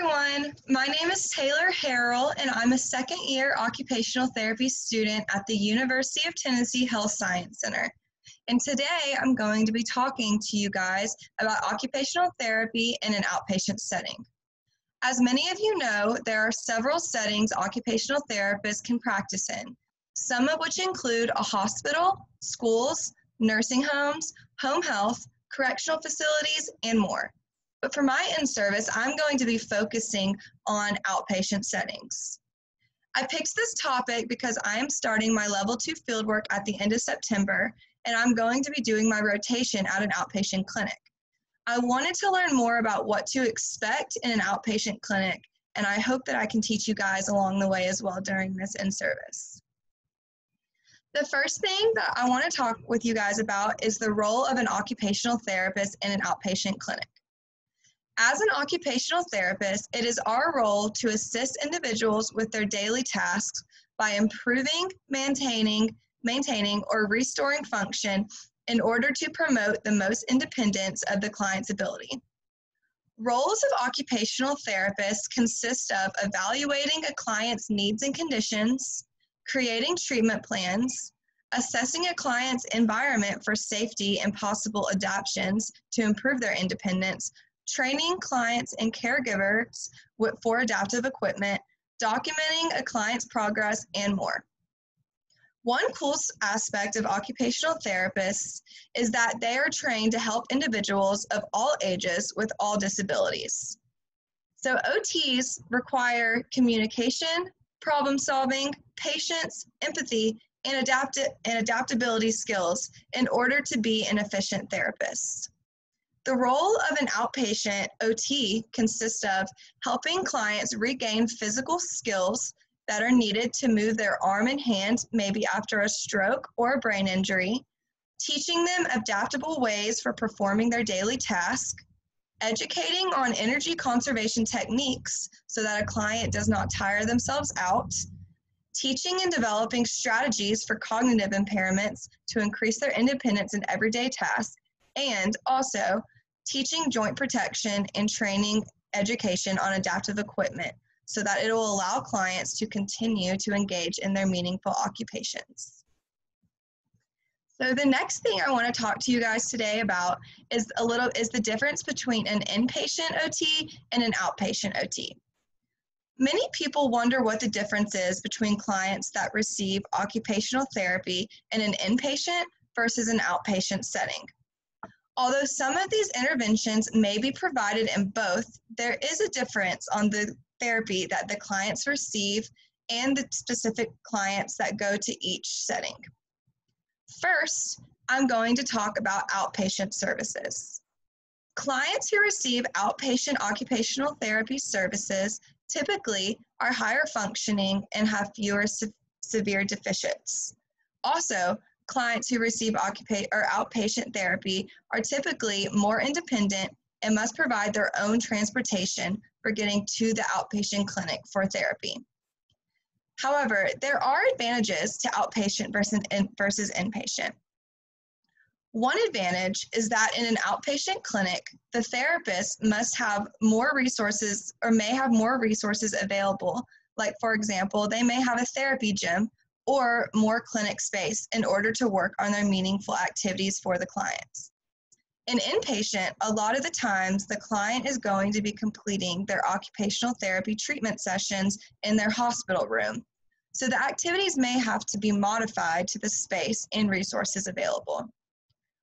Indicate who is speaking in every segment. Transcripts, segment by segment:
Speaker 1: everyone. My name is Taylor Harrell, and I'm a second year occupational therapy student at the University of Tennessee Health Science Center. And today I'm going to be talking to you guys about occupational therapy in an outpatient setting. As many of you know, there are several settings occupational therapists can practice in, some of which include a hospital, schools, nursing homes, home health, correctional facilities, and more. But for my in-service, I'm going to be focusing on outpatient settings. I picked this topic because I am starting my level two fieldwork at the end of September, and I'm going to be doing my rotation at an outpatient clinic. I wanted to learn more about what to expect in an outpatient clinic, and I hope that I can teach you guys along the way as well during this in-service. The first thing that I want to talk with you guys about is the role of an occupational therapist in an outpatient clinic. As an occupational therapist, it is our role to assist individuals with their daily tasks by improving, maintaining, maintaining, or restoring function in order to promote the most independence of the client's ability. Roles of occupational therapists consist of evaluating a client's needs and conditions, creating treatment plans, assessing a client's environment for safety and possible adaptations to improve their independence, training clients and caregivers for adaptive equipment, documenting a client's progress, and more. One cool aspect of occupational therapists is that they are trained to help individuals of all ages with all disabilities. So OTs require communication, problem solving, patience, empathy, and, adapti and adaptability skills in order to be an efficient therapist. The role of an outpatient OT consists of helping clients regain physical skills that are needed to move their arm and hand, maybe after a stroke or a brain injury, teaching them adaptable ways for performing their daily task, educating on energy conservation techniques so that a client does not tire themselves out, teaching and developing strategies for cognitive impairments to increase their independence in everyday tasks, and also teaching joint protection and training education on adaptive equipment so that it will allow clients to continue to engage in their meaningful occupations. So the next thing I want to talk to you guys today about is a little is the difference between an inpatient OT and an outpatient OT. Many people wonder what the difference is between clients that receive occupational therapy in an inpatient versus an outpatient setting. Although some of these interventions may be provided in both, there is a difference on the therapy that the clients receive and the specific clients that go to each setting. First, I'm going to talk about outpatient services. Clients who receive outpatient occupational therapy services typically are higher functioning and have fewer se severe deficits. Also, clients who receive occupa- or outpatient therapy are typically more independent and must provide their own transportation for getting to the outpatient clinic for therapy. However, there are advantages to outpatient versus, in, versus inpatient. One advantage is that in an outpatient clinic, the therapist must have more resources or may have more resources available. Like, for example, they may have a therapy gym or more clinic space in order to work on their meaningful activities for the clients. In inpatient, a lot of the times the client is going to be completing their occupational therapy treatment sessions in their hospital room. So the activities may have to be modified to the space and resources available.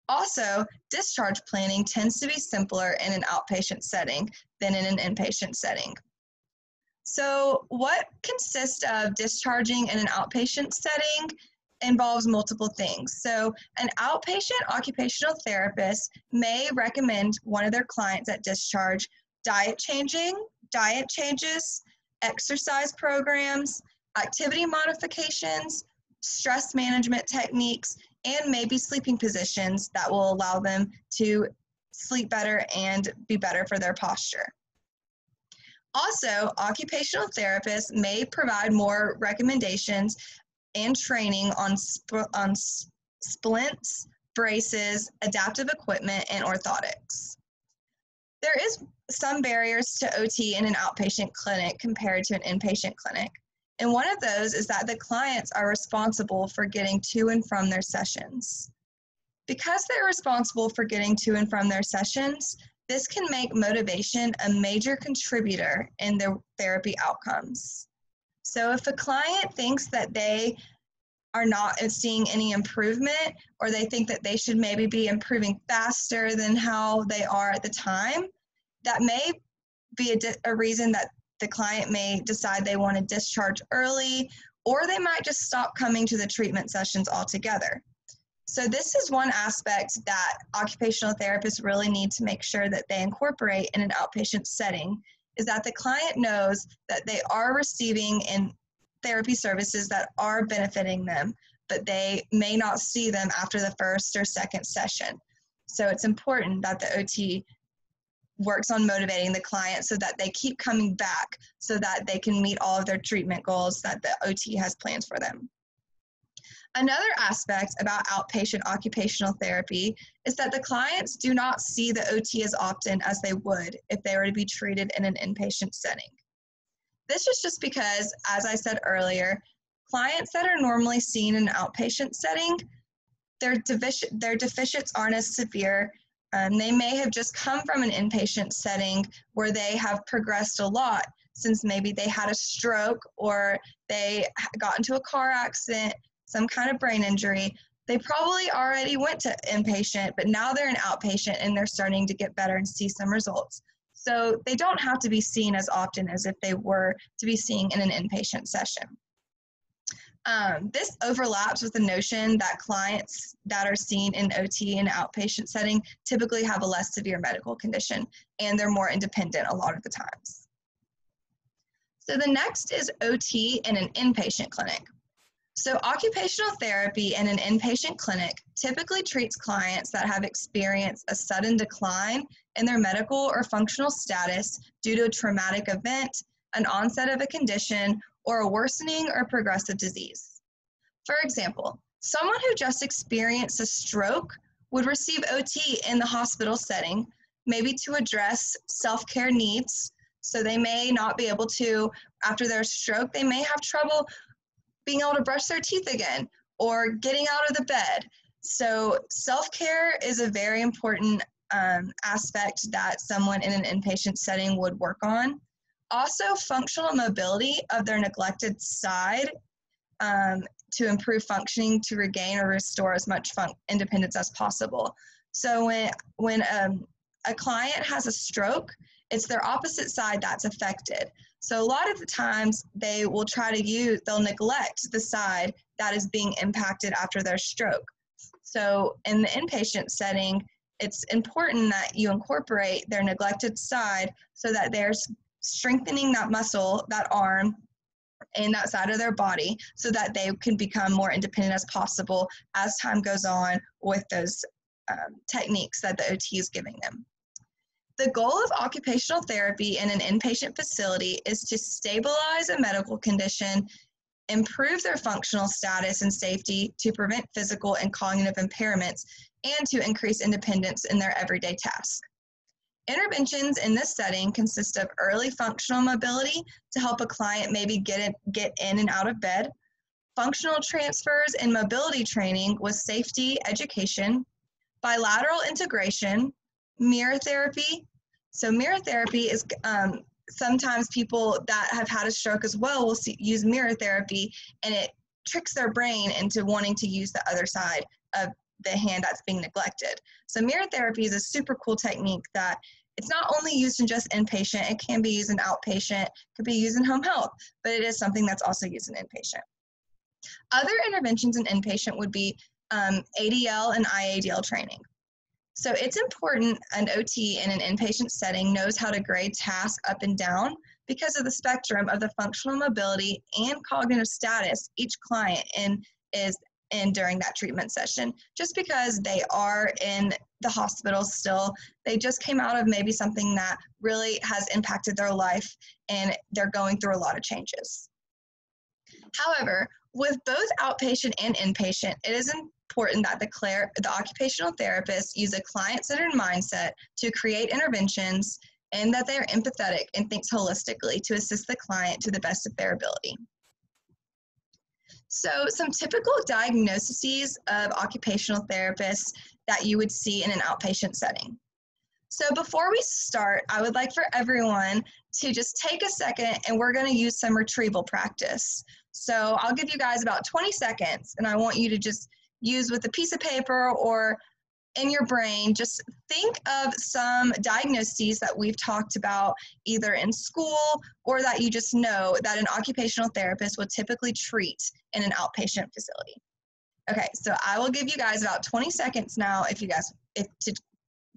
Speaker 1: Also, discharge planning tends to be simpler in an outpatient setting than in an inpatient setting. So, what consists of discharging in an outpatient setting involves multiple things. So, an outpatient occupational therapist may recommend one of their clients at discharge diet changing, diet changes, exercise programs, activity modifications, stress management techniques, and maybe sleeping positions that will allow them to sleep better and be better for their posture. Also, occupational therapists may provide more recommendations and training on, sp on splints, braces, adaptive equipment, and orthotics. There is some barriers to OT in an outpatient clinic compared to an inpatient clinic. And one of those is that the clients are responsible for getting to and from their sessions. Because they're responsible for getting to and from their sessions, this can make motivation a major contributor in their therapy outcomes. So if a client thinks that they are not seeing any improvement or they think that they should maybe be improving faster than how they are at the time, that may be a, a reason that the client may decide they want to discharge early or they might just stop coming to the treatment sessions altogether. So this is one aspect that occupational therapists really need to make sure that they incorporate in an outpatient setting is that the client knows that they are receiving in therapy services that are benefiting them, but they may not see them after the first or second session. So it's important that the OT works on motivating the client so that they keep coming back so that they can meet all of their treatment goals that the OT has planned for them. Another aspect about outpatient occupational therapy is that the clients do not see the OT as often as they would if they were to be treated in an inpatient setting. This is just because, as I said earlier, clients that are normally seen in an outpatient setting, their, their deficits aren't as severe. Um, they may have just come from an inpatient setting where they have progressed a lot since maybe they had a stroke or they got into a car accident some kind of brain injury, they probably already went to inpatient, but now they're an outpatient and they're starting to get better and see some results. So they don't have to be seen as often as if they were to be seen in an inpatient session. Um, this overlaps with the notion that clients that are seen in OT in outpatient setting typically have a less severe medical condition and they're more independent a lot of the times. So the next is OT in an inpatient clinic. So, occupational therapy in an inpatient clinic typically treats clients that have experienced a sudden decline in their medical or functional status due to a traumatic event, an onset of a condition, or a worsening or progressive disease. For example, someone who just experienced a stroke would receive OT in the hospital setting, maybe to address self care needs. So, they may not be able to, after their stroke, they may have trouble being able to brush their teeth again or getting out of the bed. So, self care is a very important um, aspect that someone in an inpatient setting would work on. Also, functional mobility of their neglected side um, to improve functioning to regain or restore as much fun- independence as possible. So, when, when um, a client has a stroke, it's their opposite side that's affected. So a lot of the times they will try to use, they'll neglect the side that is being impacted after their stroke. So in the inpatient setting, it's important that you incorporate their neglected side so that they're strengthening that muscle, that arm, in that side of their body so that they can become more independent as possible as time goes on with those um, techniques that the OT is giving them. The goal of occupational therapy in an inpatient facility is to stabilize a medical condition, improve their functional status and safety to prevent physical and cognitive impairments, and to increase independence in their everyday tasks. Interventions in this setting consist of early functional mobility to help a client maybe get in, get in and out of bed, functional transfers and mobility training with safety education, bilateral integration, mirror therapy. So mirror therapy is um, sometimes people that have had a stroke as well will see, use mirror therapy and it tricks their brain into wanting to use the other side of the hand that's being neglected. So mirror therapy is a super cool technique that it's not only used in just inpatient, it can be used in outpatient, could be used in home health, but it is something that's also used in inpatient. Other interventions in inpatient would be um, ADL and IADL training. So it's important an OT in an inpatient setting knows how to grade tasks up and down because of the spectrum of the functional mobility and cognitive status each client in is in during that treatment session. Just because they are in the hospital still, they just came out of maybe something that really has impacted their life and they're going through a lot of changes. However, with both outpatient and inpatient, it is important that the, the occupational therapists use a client-centered mindset to create interventions and that they are empathetic and thinks holistically to assist the client to the best of their ability. So some typical diagnoses of occupational therapists that you would see in an outpatient setting. So before we start, I would like for everyone to just take a second and we're gonna use some retrieval practice. So I'll give you guys about 20 seconds and I want you to just use with a piece of paper or in your brain, just think of some diagnoses that we've talked about either in school or that you just know that an occupational therapist would typically treat in an outpatient facility. Okay, so I will give you guys about 20 seconds now if you guys if to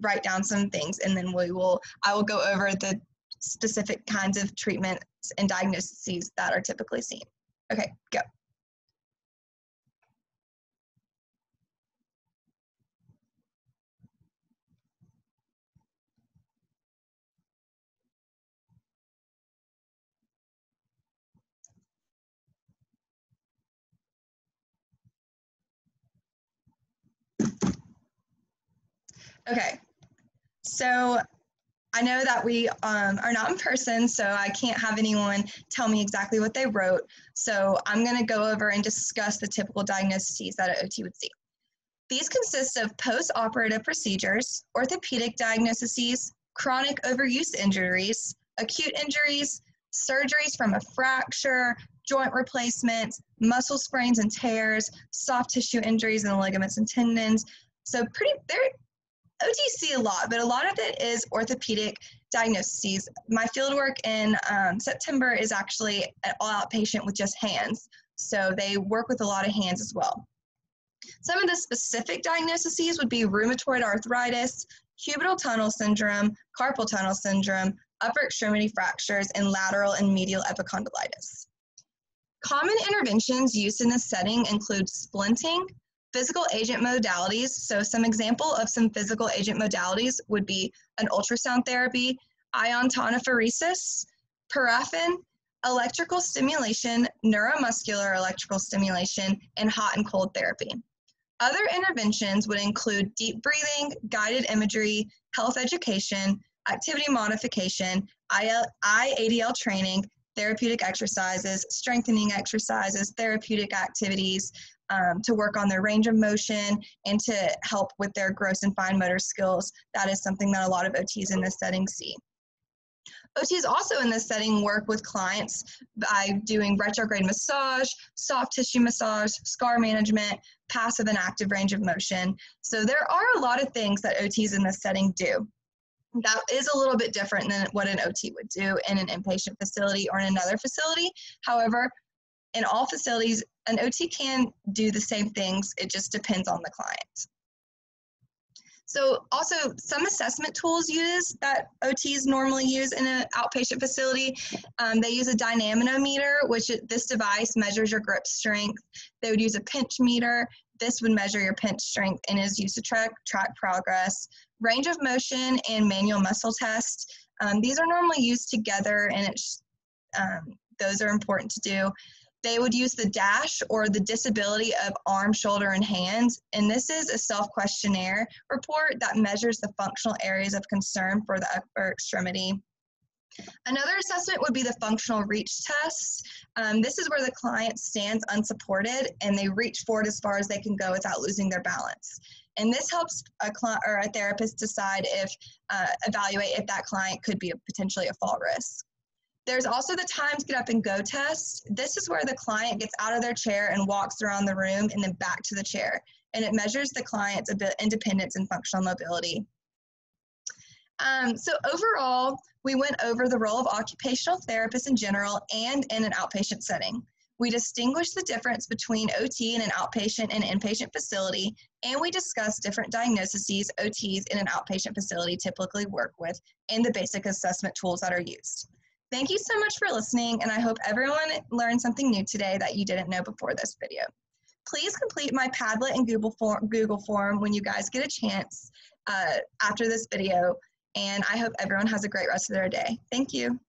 Speaker 1: write down some things and then we will I will go over the specific kinds of treatments and diagnoses that are typically seen. Okay, go. Okay, so I know that we um, are not in person, so I can't have anyone tell me exactly what they wrote. So I'm going to go over and discuss the typical diagnoses that an OT would see. These consist of post-operative procedures, orthopedic diagnoses, chronic overuse injuries, acute injuries, surgeries from a fracture, joint replacements, muscle sprains and tears, soft tissue injuries in the ligaments and tendons. So pretty, they're OTC a lot, but a lot of it is orthopedic diagnoses. My fieldwork in um, September is actually an all outpatient with just hands. So they work with a lot of hands as well. Some of the specific diagnoses would be rheumatoid arthritis, cubital tunnel syndrome, carpal tunnel syndrome, upper extremity fractures, and lateral and medial epicondylitis. Common interventions used in this setting include splinting, Physical agent modalities, so some example of some physical agent modalities would be an ultrasound therapy, iontophoresis, paraffin, electrical stimulation, neuromuscular electrical stimulation, and hot and cold therapy. Other interventions would include deep breathing, guided imagery, health education, activity modification, IADL training, therapeutic exercises, strengthening exercises, therapeutic activities, um, to work on their range of motion and to help with their gross and fine motor skills. That is something that a lot of OTs in this setting see. OTs also in this setting work with clients by doing retrograde massage, soft tissue massage, scar management, passive and active range of motion. So there are a lot of things that OTs in this setting do. That is a little bit different than what an OT would do in an inpatient facility or in another facility. However, in all facilities, an OT can do the same things. It just depends on the client. So also some assessment tools used that OTs normally use in an outpatient facility. Um, they use a dynamometer, which this device measures your grip strength. They would use a pinch meter. This would measure your pinch strength and is used to track, track progress. Range of motion and manual muscle test. Um, these are normally used together and it's, um, those are important to do they would use the DASH or the disability of arm, shoulder, and hands. And this is a self questionnaire report that measures the functional areas of concern for the upper extremity. Another assessment would be the functional reach test. Um, this is where the client stands unsupported and they reach forward as far as they can go without losing their balance. And this helps a client or a therapist decide if, uh, evaluate if that client could be a, potentially a fall risk. There's also the timed get up and go test. This is where the client gets out of their chair and walks around the room and then back to the chair. And it measures the client's independence and functional mobility. Um, so overall, we went over the role of occupational therapists in general and in an outpatient setting. We distinguished the difference between OT in an outpatient and inpatient facility, and we discussed different diagnoses OTs in an outpatient facility typically work with and the basic assessment tools that are used. Thank you so much for listening, and I hope everyone learned something new today that you didn't know before this video. Please complete my Padlet and Google form, Google form when you guys get a chance uh, after this video, and I hope everyone has a great rest of their day. Thank you.